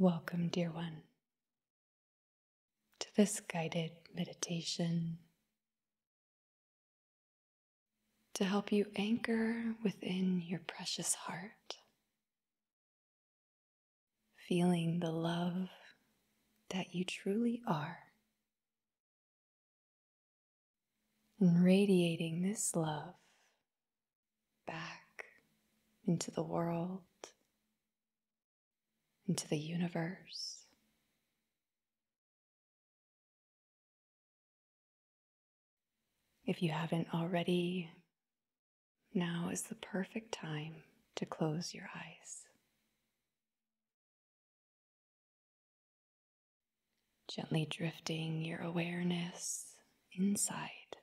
Welcome, dear one, to this guided meditation to help you anchor within your precious heart, feeling the love that you truly are, and radiating this love back into the world, into the universe. If you haven't already, now is the perfect time to close your eyes. Gently drifting your awareness inside.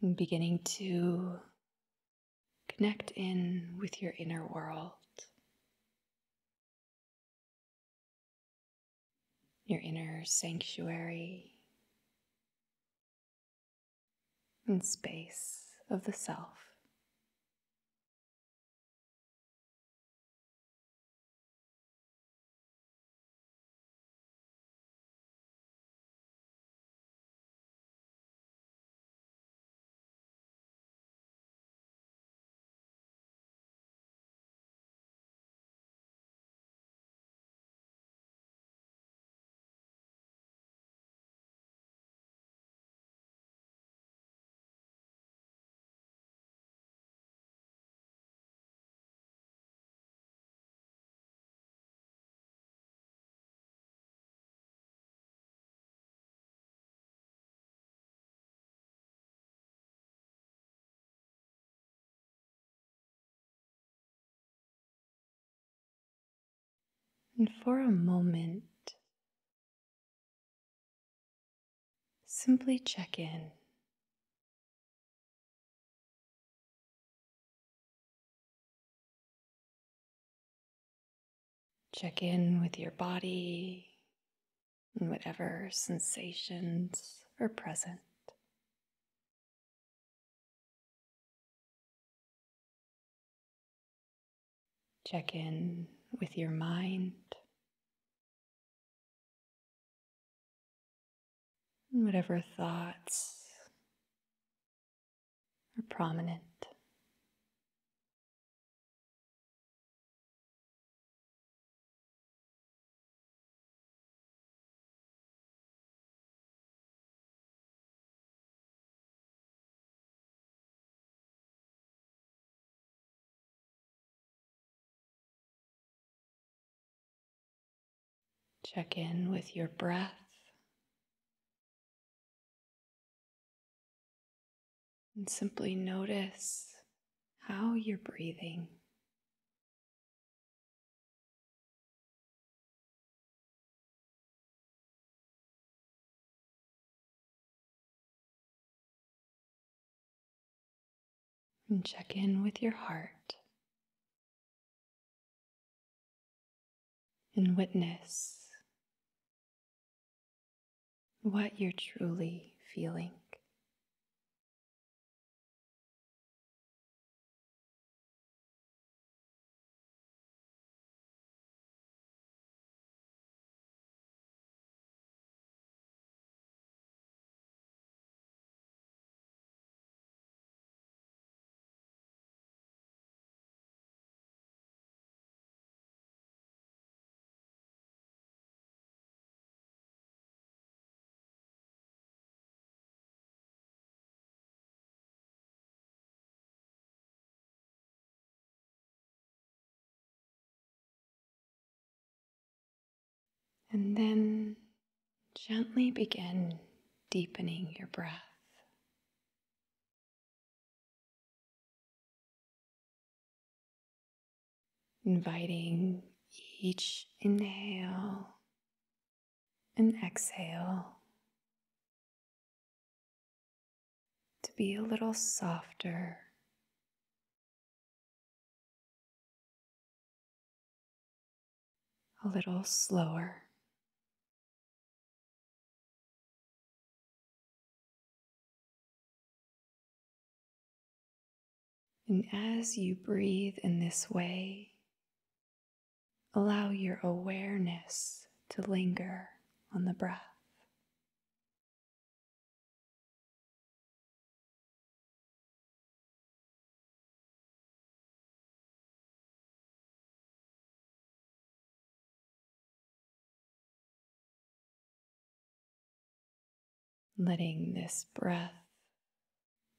And beginning to connect in with your inner world. your inner sanctuary and space of the self. And for a moment, simply check in. Check in with your body and whatever sensations are present. Check in with your mind. Whatever thoughts are prominent. Check in with your breath. And simply notice how you're breathing. And check in with your heart and witness what you're truly feeling. And then gently begin deepening your breath. Inviting each inhale and exhale to be a little softer. A little slower. And as you breathe in this way, allow your awareness to linger on the breath. letting this breath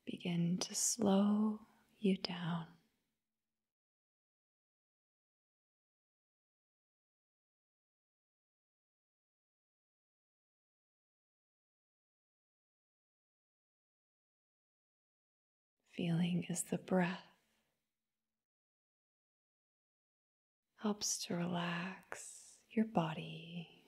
begin to slow you down. Feeling as the breath helps to relax your body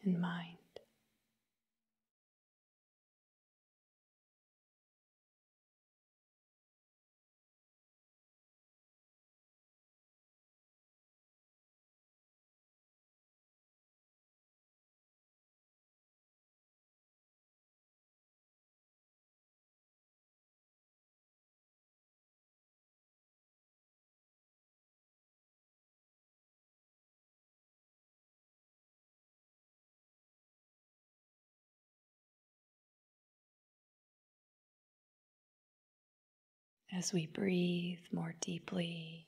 as we breathe more deeply,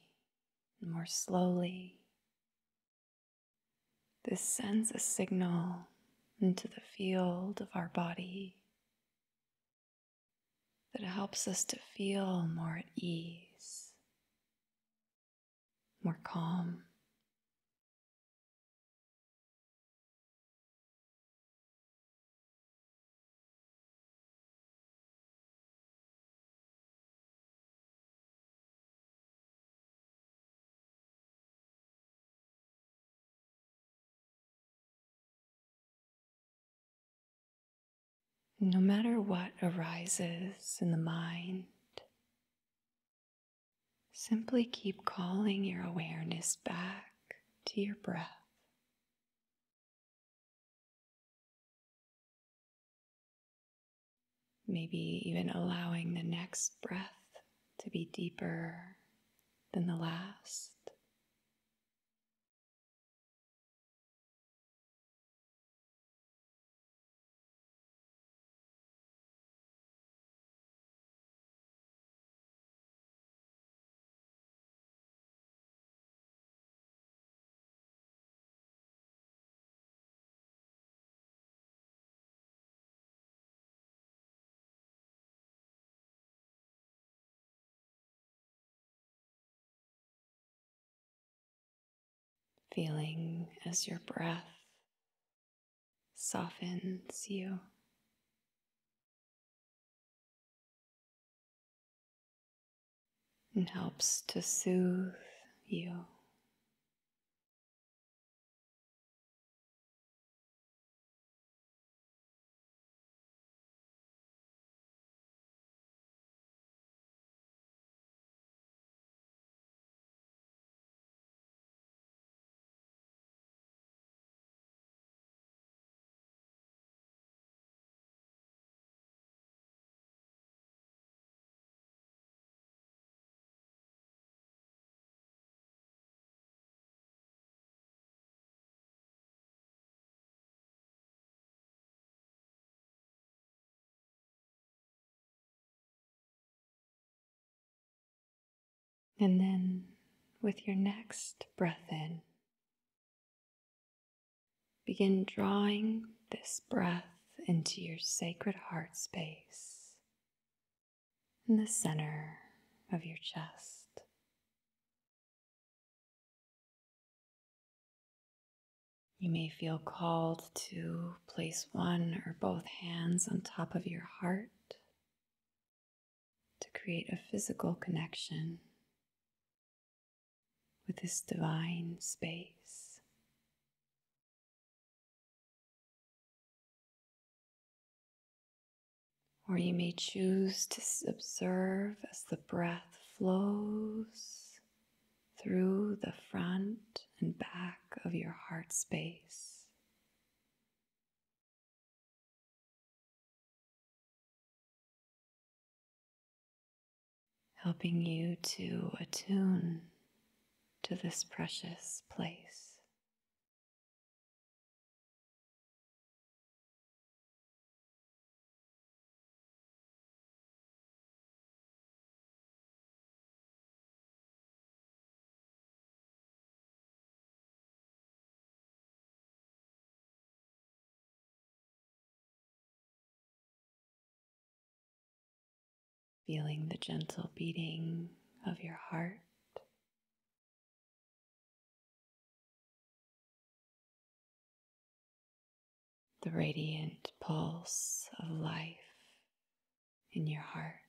and more slowly. This sends a signal into the field of our body that helps us to feel more at ease, more calm. No matter what arises in the mind, simply keep calling your awareness back to your breath. Maybe even allowing the next breath to be deeper than the last. Feeling as your breath softens you. And helps to soothe you. And then with your next breath in, begin drawing this breath into your sacred heart space in the center of your chest. You may feel called to place one or both hands on top of your heart to create a physical connection with this divine space. Or you may choose to observe as the breath flows through the front and back of your heart space. helping you to attune to this precious place. feeling the gentle beating of your heart. The radiant pulse of life in your heart.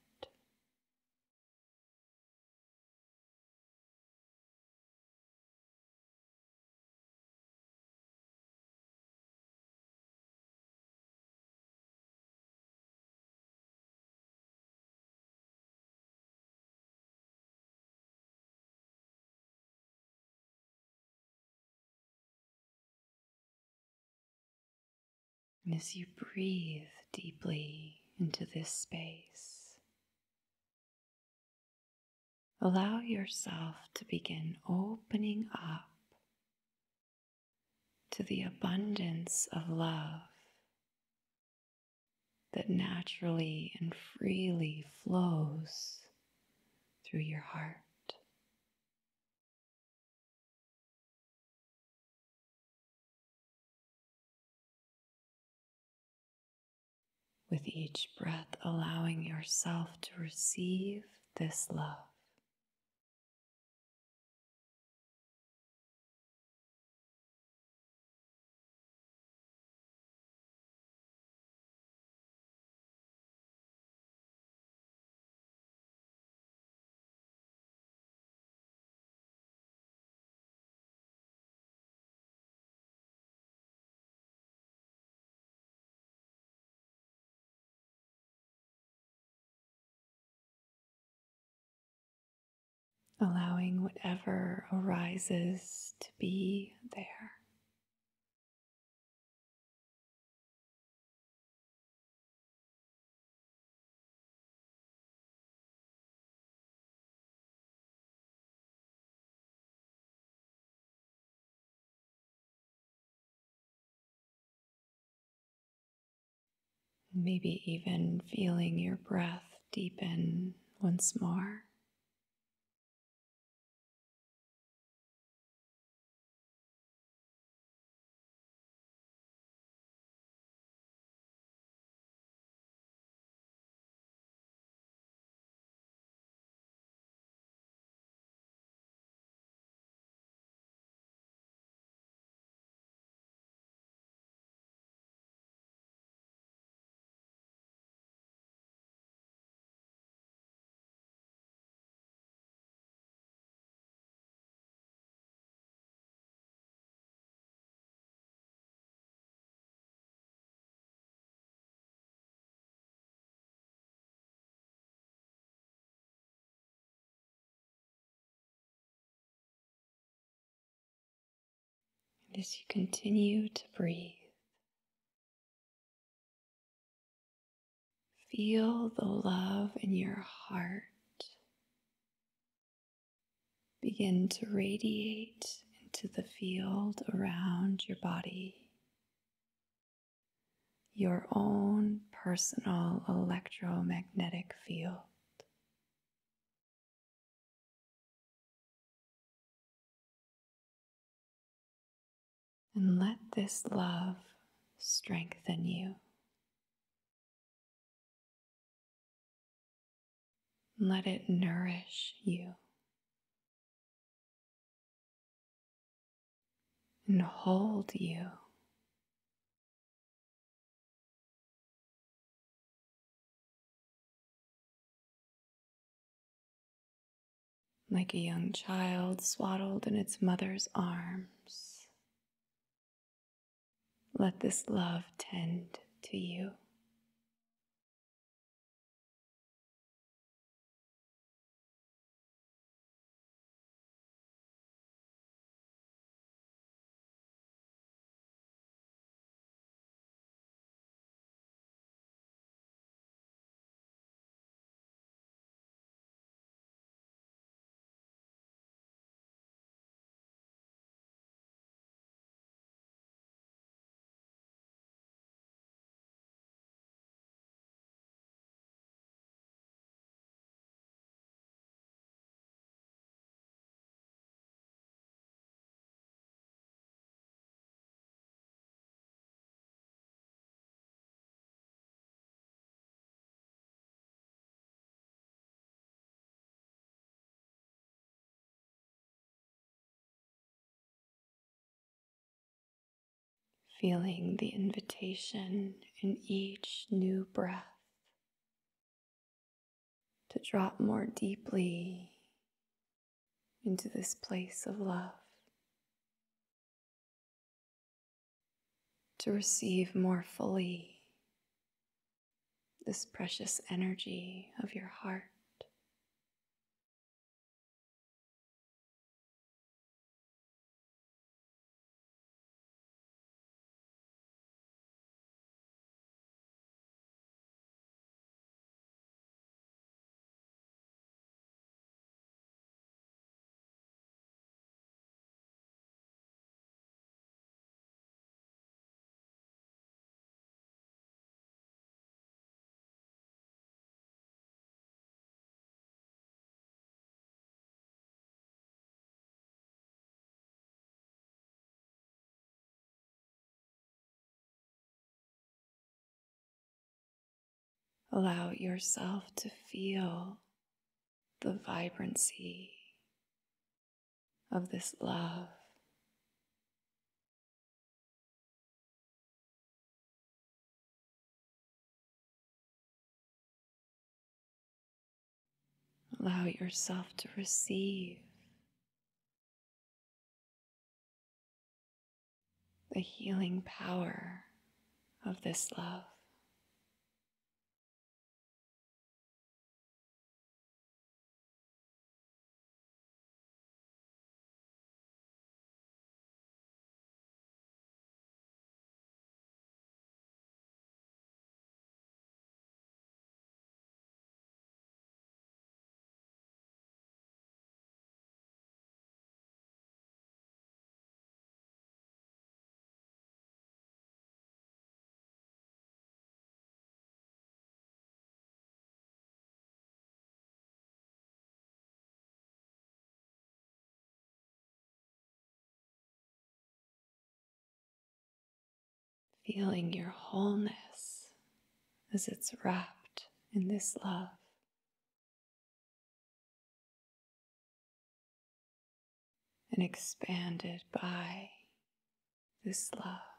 And as you breathe deeply into this space, allow yourself to begin opening up to the abundance of love that naturally and freely flows through your heart. With each breath, allowing yourself to receive this love. Allowing whatever arises to be there. Maybe even feeling your breath deepen once more. As you continue to breathe, feel the love in your heart begin to radiate into the field around your body, your own personal electromagnetic field. And let this love strengthen you. Let it nourish you and hold you. Like a young child swaddled in its mother's arms. Let this love tend to you. Feeling the invitation in each new breath to drop more deeply into this place of love, to receive more fully this precious energy of your heart. Allow yourself to feel the vibrancy of this love. Allow yourself to receive the healing power of this love. Feeling your wholeness as it's wrapped in this love. And expanded by this love.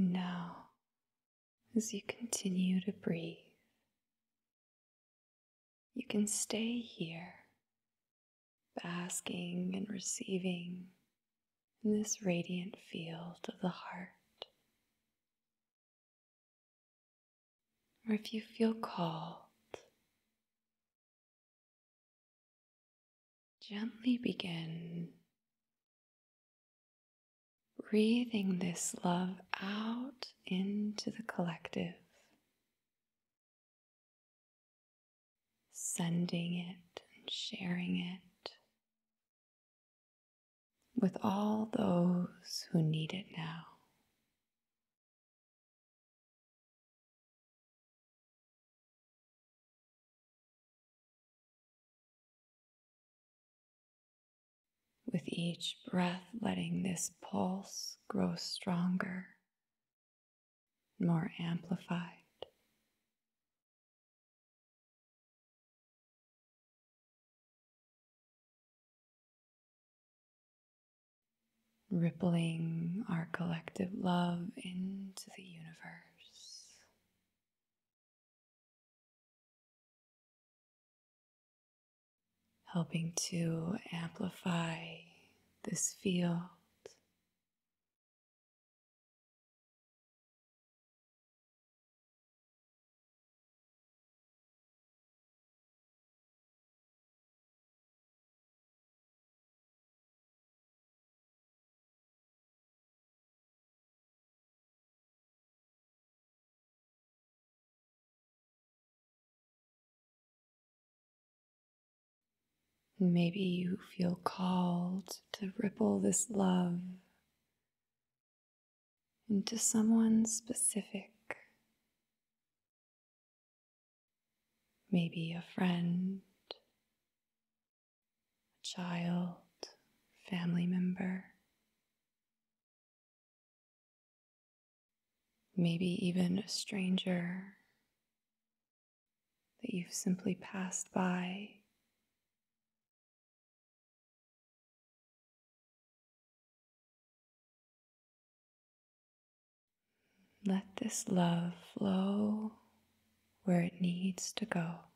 Now, as you continue to breathe, you can stay here, basking and receiving in this radiant field of the heart. Or if you feel called, gently begin breathing this love out into the collective, sending it and sharing it with all those who need it now. With each breath, letting this pulse grow stronger, more amplified. Rippling our collective love into the universe. Helping to amplify this Maybe you feel called to ripple this love into someone specific. Maybe a friend, a child, family member. Maybe even a stranger that you've simply passed by Let this love flow where it needs to go.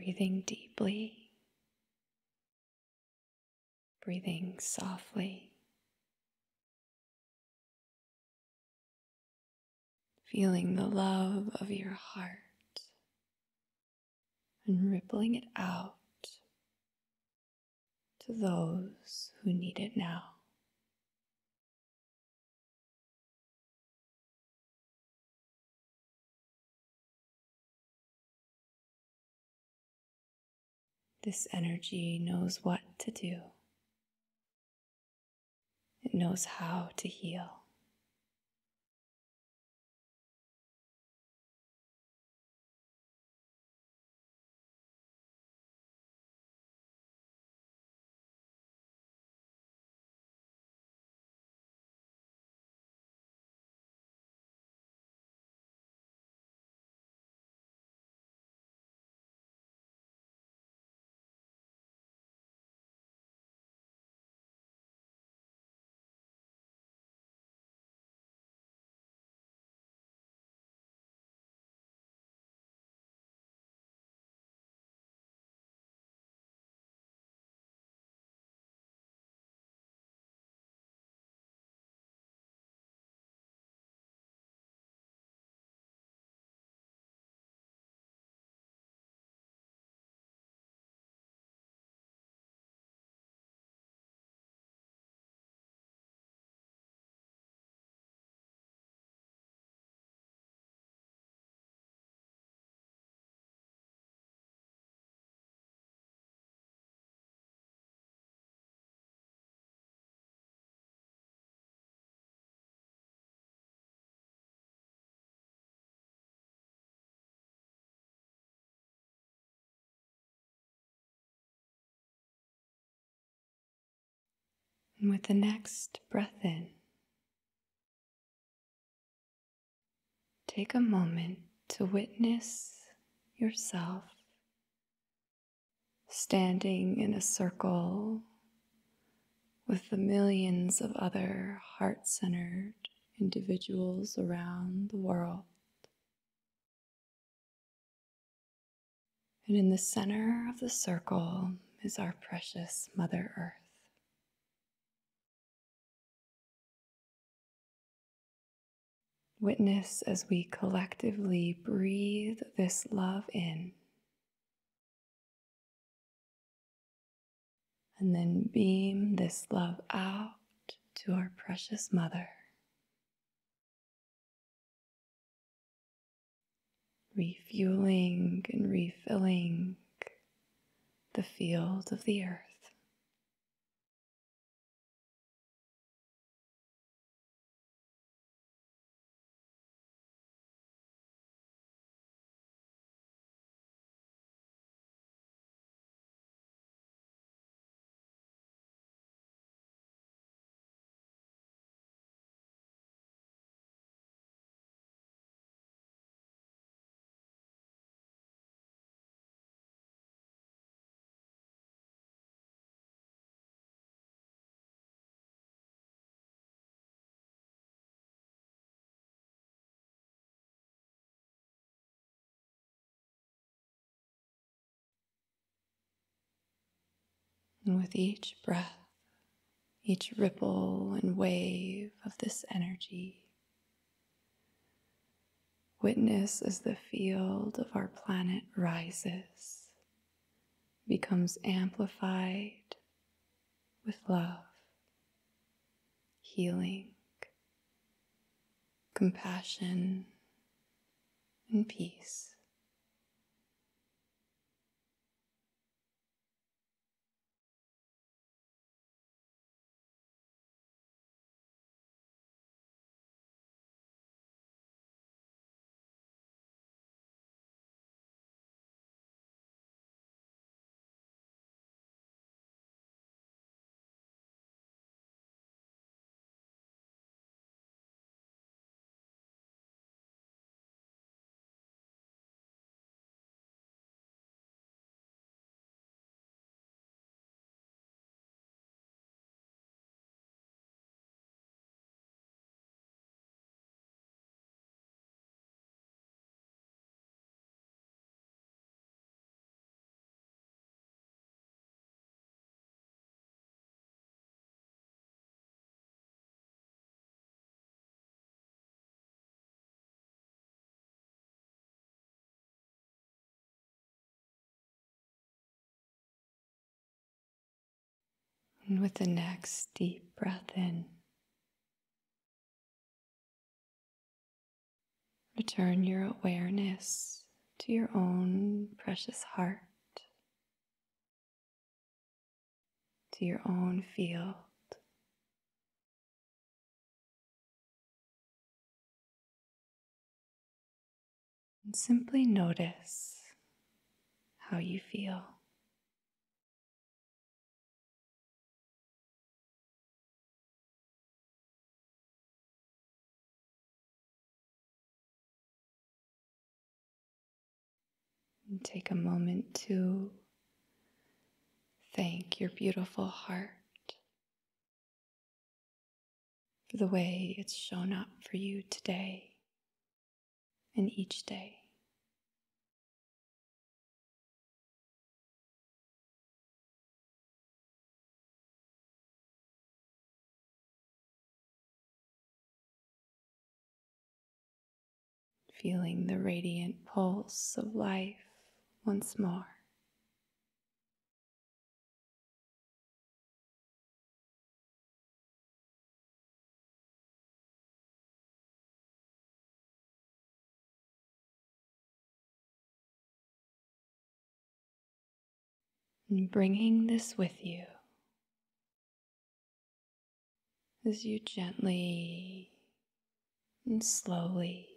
Breathing deeply, breathing softly, feeling the love of your heart and rippling it out to those who need it now. This energy knows what to do. It knows how to heal. And with the next breath in, take a moment to witness yourself standing in a circle with the millions of other heart centered individuals around the world. And in the center of the circle is our precious Mother Earth. Witness as we collectively breathe this love in. And then beam this love out to our precious mother. Refueling and refilling the field of the earth. And with each breath, each ripple and wave of this energy, witness as the field of our planet rises, becomes amplified with love, healing, compassion, and peace. And with the next deep breath in, return your awareness to your own precious heart, to your own field. And simply notice how you feel. And take a moment to thank your beautiful heart for the way it's shown up for you today and each day. Feeling the radiant pulse of life once more. And bringing this with you as you gently and slowly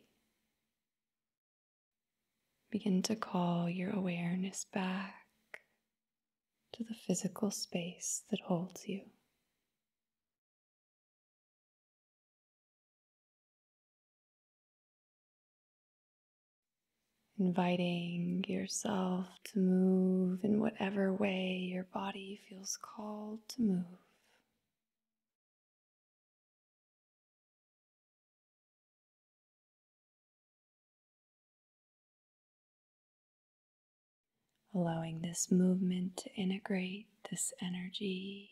begin to call your awareness back to the physical space that holds you. Inviting yourself to move in whatever way your body feels called to move. allowing this movement to integrate this energy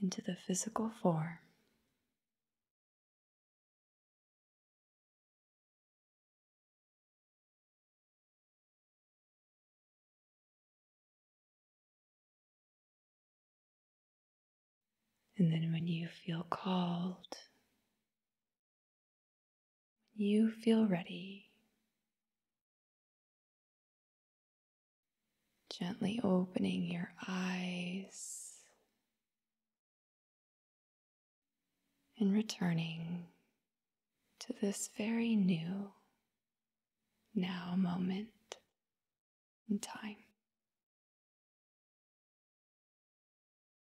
into the physical form. And then, when you feel called, you feel ready. Gently opening your eyes and returning to this very new now moment in time.